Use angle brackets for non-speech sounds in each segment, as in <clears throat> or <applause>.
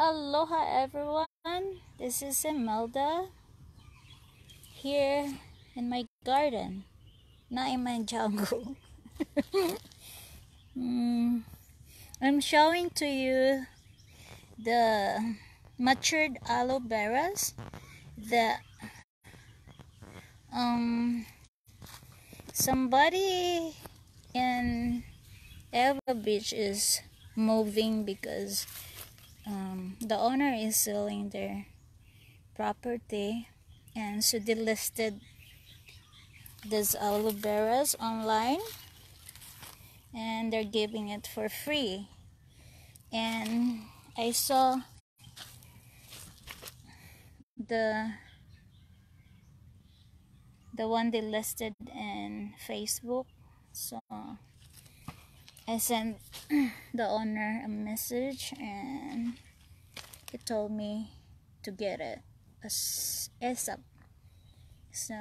Aloha everyone, this is Imelda here in my garden, not in my jungle. <laughs> mm, I'm showing to you the matured aloe veras that um somebody in Ewa Beach is moving because um, the owner is selling their property and so they listed these aloe veras online and they're giving it for free. And I saw the the one they listed in Facebook so I sent <clears throat> the owner a message and he told me to get it as ASAP. So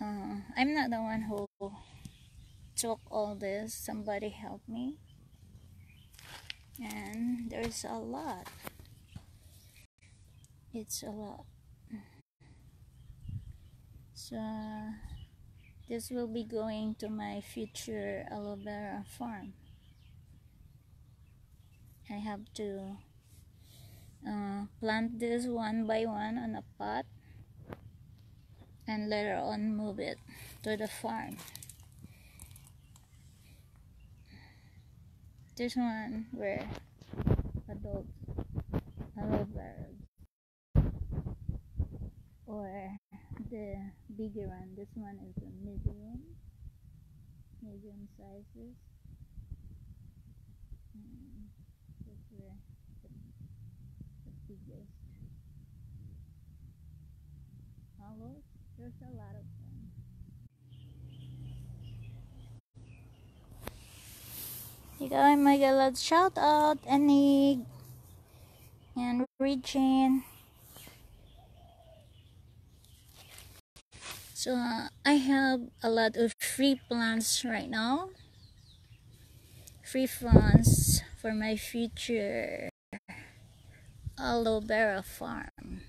uh, I'm not the one who took all this. Somebody helped me, and there's a lot. It's a lot. So this will be going to my future aloe vera farm. I have to uh, plant this one by one on a pot and later on move it to the farm. This one where adults aloe vera or the bigger one this one is a medium medium sizes. And this the, the biggest. Hollows there's a lot of them. You guys my god shout out Anig and Regine So uh, I have a lot of free plants right now. Free plants for my future aloe vera farm.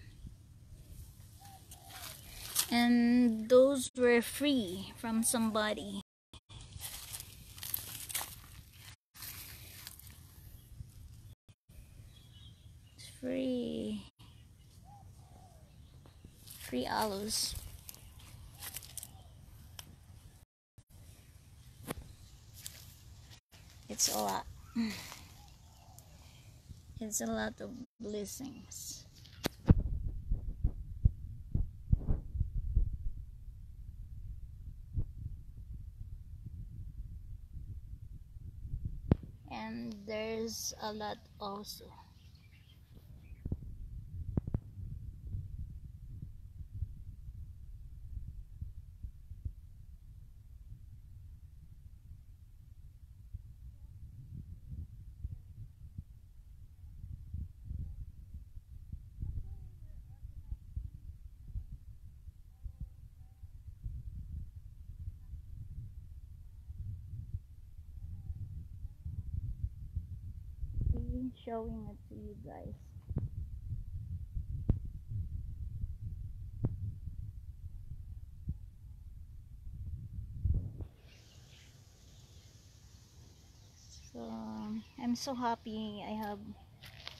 And those were free from somebody. Free. Free aloes. It's a lot. <sighs> It's a lot of blessings. And there's a lot also showing it to you guys. So I'm so happy I have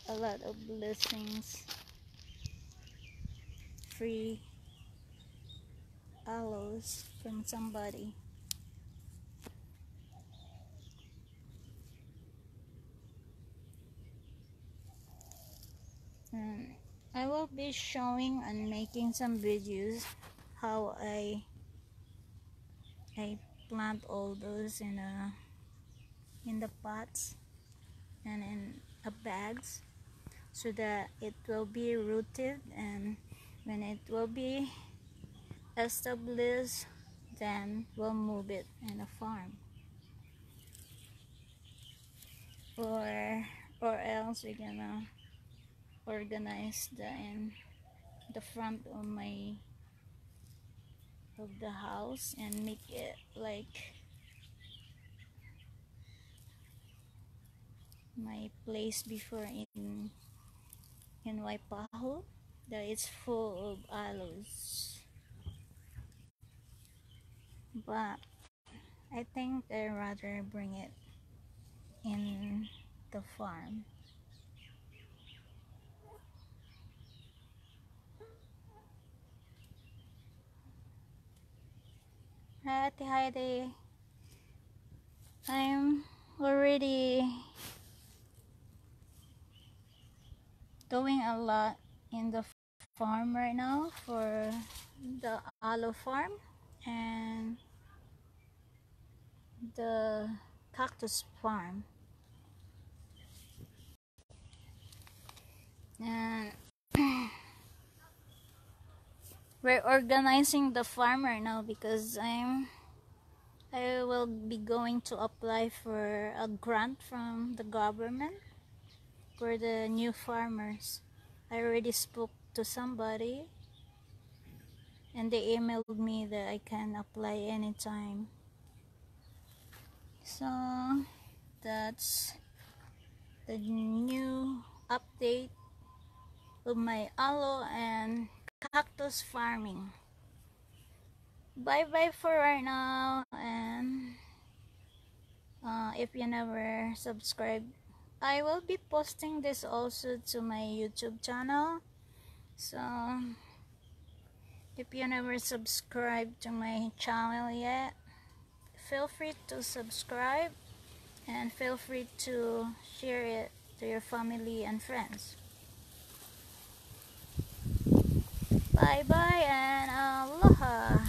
a lot of blessings free aloes from somebody and I will be showing and making some videos how I I plant all those in a in the pots and in a bags so that it will be rooted and when it will be established then we'll move it in a farm. Or or else we're gonna organize the in the front of my of the house and make it like my place before in in Waipahu that it's full of aloes. But I think I rather bring it in the farm Ate Heidi I'm already doing a lot in the farm right now for the aloe farm and the cactus farm. And we're organizing the farm right now because I'm I will be going to apply for a grant from the government for the new farmers. I already spoke to somebody and they emailed me that I can apply anytime. So that's the new update of my aloe and cactus farming. Bye bye for right now and uh, if you never subscribe I will be posting this also to my YouTube channel so if you never subscribe to my channel yet feel free to subscribe and feel free to share it to your family and friends bye bye and aloha